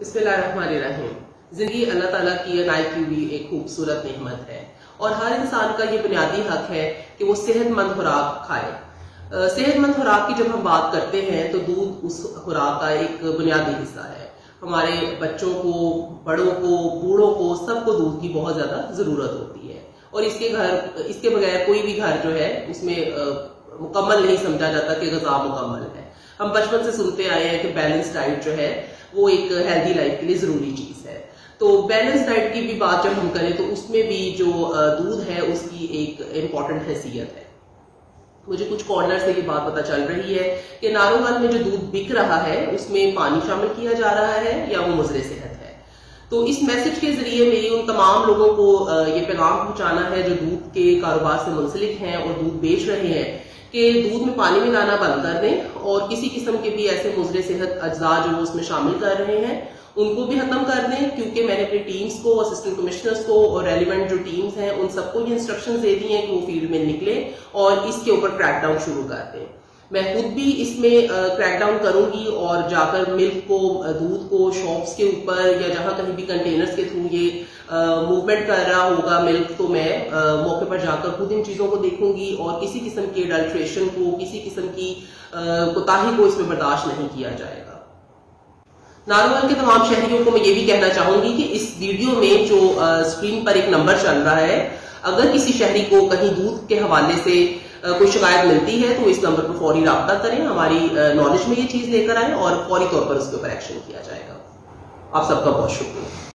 रहीम ज़िंदगी अल्लाह ताला की अनायत की हुई एक खूबसूरत नेमत है। और हर इंसान का ये बुनियादी हक है कि वो सेहतमंद खुराक खाए। सेहतमंद खुराक की जब हम बात करते हैं तो दूध उस खुराक का एक बुनियादी हिस्सा है। हमारे बच्चों को, बड़ों को, बूढ़ों को सबको दूध की बहुत ज़्यादा ज़रूरत होती है। और इसके घर, इसके बगैर कोई भी घर जो है, उसमें मुकम्मल नहीं समझा जाता कि गजा मुकम्मल है। हम बचपन से सुनते आए हैं कि बैलेंस डाइट जो है वो एक हेल्दी लाइफ के लिए ज़रूरी चीज़ है। तो बैलेंस डाइट की भी बात जब हम करें तो उसमें भी जो दूध है, उसकी एक इंपॉर्टेंट हैसियत है। मुझे कुछ कॉर्नर से ये बात पता चल रही है कि नारोवाल में जो दूध बिक रहा है, उसमें पानी शामिल किया जा रहा है या वो मुजरे सेहत तो इस मैसेज के ज़रिए मेरी उन तमाम लोगों को ये पैगाम पहुंचाना है जो दूध के कारोबार से मुंसलिक हैं और दूध बेच रहे हैं कि दूध में पानी मिलाना बंद कर दें और किसी किस्म के भी ऐसे मुजरे सेहत अज्जा जो वो उसमें शामिल कर रहे हैं, उनको भी खत्म कर दें, क्योंकि मैंने अपनी टीम्स को असिस्टेंट कमिश्नर्स को और रेलिवेंट जो टीम्स हैं, उन सबको ये इंस्ट्रक्शन दे दी हैं कि वो फ़ील्ड में निकले और इसके ऊपर क्रैकडाउन शुरू कर दें। मैं खुद भी इसमें क्रैकडाउन करूँगी और जाकर मिल्क को दूध को शॉप्स के ऊपर या जहाँ कहीं भी कंटेनर्स के थ्रू ये मूवमेंट कर रहा होगा मिल्क तो मैं आ, मौके पर जाकर खुद इन चीज़ों को देखूँगी और किसी किस्म के अडल्ट्रेशन को किसी किस्म की कोताही को इसमें बर्दाश्त नहीं किया जाएगा। नारोवाल के तमाम शहरियों को मैं ये भी कहना चाहूँगी कि इस वीडियो में जो स्क्रीन पर एक नंबर चल रहा है अगर किसी शहरी को कहीं दूध के हवाले से कोई शिकायत मिलती है तो इस नंबर पर फौरी रबता करें। हमारी नॉलेज में ये चीज़ लेकर आए और फौरी तौर पर उसके ऊपर एक्शन किया जाएगा। आप सबका बहुत शुक्रिया।